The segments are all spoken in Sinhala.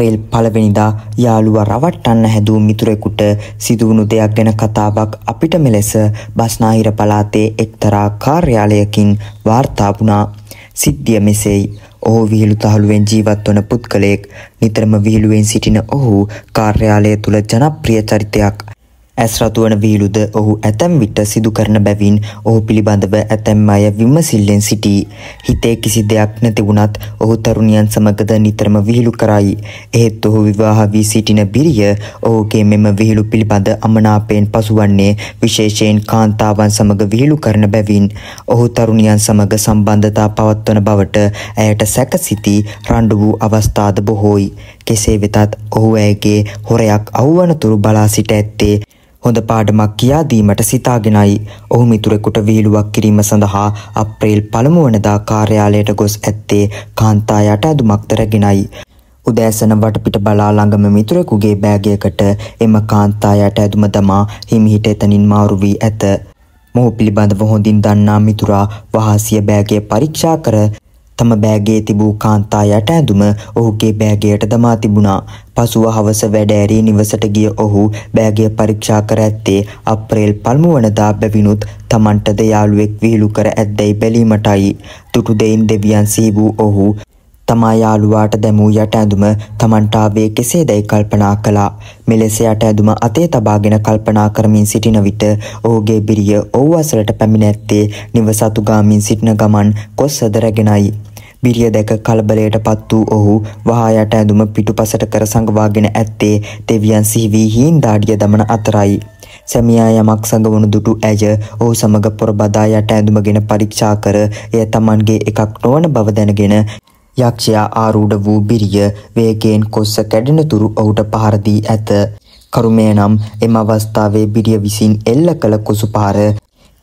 අප්‍රේල් පළවෙනිදා යාළුවා රවට්ටන්න හැදූ මිතුරෙකුට සිදුවුණු දෙයක් ගැන කතාවක් අපිට මෙලෙස බස්නාහිර පළාතේ එක්තරා කාර්යාලයකින් වාර්තා වුණා. සිද්ධිය මෙසේයි. ඔහු විහිළු තහලුවෙන් ජීවත් වන පුද්ගලයෙක් නිතරම විහිළුවෙන් සිටින ඔහු කාර්යාලය තුළ ජනප්‍රිය චරිතයක්. ඇස් රතුවන විහිළුද ඔහු ඇතැම් විට සිදු කරන බැවින් ඔහු පිළිබඳව ඇතැම් අය විමසිල්ලෙන් සිටී. හිතේ කිසි දෙයක් නැති වුණත් ඔහු තරුණියන් සමගද නිතරම විහිළු කරයි. එහෙත් ඔහු විවාහ වී සිටින බිරිය ඔහුගේ මෙම විහිළු පිළිබඳ අමනාපයෙන් පසුවන්නේ විශේෂයෙන් කාන්තාවන් සමග විහිළු කරන බැවින් ඔහු තරුණියන් සමග සම්බන්ධතා පවත්වන බවට ඇයට සැකසිතී රණ්ඩු වූ අවස්ථාද බොහෝයි. කෙසේ වෙතත් ඔහු ඇයගේ හොරයක් අවවනතුරු බලා සිට ඇත්තේ හොඳ පාඩමක් කියා දීමට සිතාගෙනයි. ඔහු මිතුරෙකුට විහිළුවක් කිරීම සඳහා අප්‍රේල් පළමු වනදා කාර්යාලයට ගොස් ඇත්තේ කාන්තා යට ඇදුමක්ද රැගෙනයි. උදෑසන වටපිට බලා ළඟම මිතුරෙකුගේ බෑගයකට එම කාන්තා යට ඇදුම දමා හිමිහිට එතනින් මාරු වී ඇත. මොහු පිළිබඳව හොඳින් දන්නා මිතුරා වහාසිය බෑගය පරීක්ෂා කර තම බෑගයේ තිබූ කාන්තා යට ඇඳුම ඔහුගේ බෑගයට දමා තිබුණා. පසුව හවස වැඩ ඇරී නිවසට ගිය ඔහු බෑගය පරීක්ෂා කර ඇත්තේ අප්‍රේල් පළමු වනදා බැවිනුත් තමන්ටද යාළුවෙක් විහිළු කර ඇද්දැයි බැලීමටයි. තුටු දෙයින් දෙවියන් සිහි වූ ඔහු තමා යාළුවාට දැමූ යට ඇඳුම තමන්ට ආවේ කෙසේදැයි කල්පනා කළා. මෙලෙස යට ඇඳුම අතේ තබාගෙන කල්පනා කරමින් සිටින විට ඔහුගේ බිරිය ඔහු අසලට පැමිණ ඇත්තේ නිවස අතුගාමින් සිටින ගමන් කොස්සද රැගෙනයි. බිරිය දැක කලබලයට පත් වූ ඔහු වහා යට ඇඳුම පිටුපසට කර සංගවාගෙන ඇත්තේ දෙවියන් සිහි වී හීන් දාඩිය දමන අතරයි. සැමියා යමක් සඟවනු දුටු ඇය ඔහු සමග පොරබදා යට ඇඳුමගෙන පරීක්ෂා කර එය තමන්ගේ එකක් නොවන බව දැනගෙන යක්ෂයා ආරූඪ වූ බිරිය වේගයෙන් කොස්ස කැඩෙන තුරු ඔහුට පහර දී ඇත. කරුමය නම් එම අවස්ථාවේ බිරිය විසින් එල්ල කළ කුසු පහර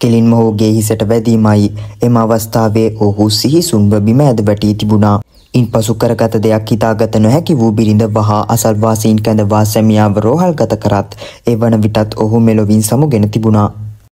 කෙලින්ම ඔහුගේ හිසට වැදීමයි. එම අවස්ථාවේ ඔහු සිහිසුන්ව බිම ඇද වැටී තිබුණා. ඉන්පසු කරගත දෙයක් හිතාගත නොහැකි වූ බිරිඳ වහා අසල්වාසීන් කැඳවා සැමියාව රෝහල්ගත කරත් ඒ වන විටත් ඔහු මෙලොවින් සමුගෙන තිබුණා.